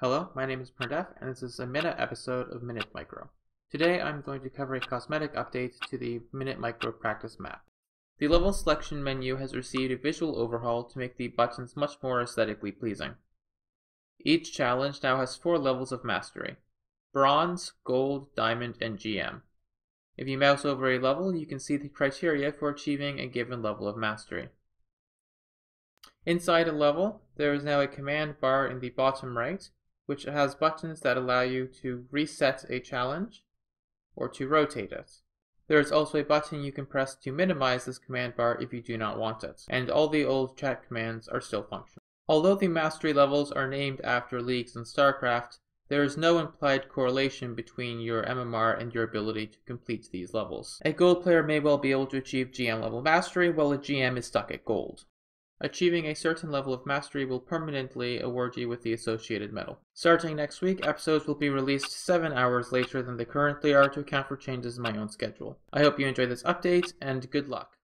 Hello, my name is Printf, and this is a minute episode of Minute Micro. Today I'm going to cover a cosmetic update to the Minute Micro practice map. The level selection menu has received a visual overhaul to make the buttons much more aesthetically pleasing. Each challenge now has four levels of mastery Bronze, Gold, Diamond, and GM. If you mouse over a level, you can see the criteria for achieving a given level of mastery. Inside a level, there is now a command bar in the bottom right which has buttons that allow you to reset a challenge or to rotate it. There is also a button you can press to minimize this command bar if you do not want it, and all the old chat commands are still functional. Although the mastery levels are named after leagues in StarCraft, there is no implied correlation between your MMR and your ability to complete these levels. A gold player may well be able to achieve GM level mastery while a GM is stuck at gold. Achieving a certain level of mastery will permanently award you with the associated medal. Starting next week, episodes will be released 7 hours later than they currently are to account for changes in my own schedule. I hope you enjoy this update, and good luck.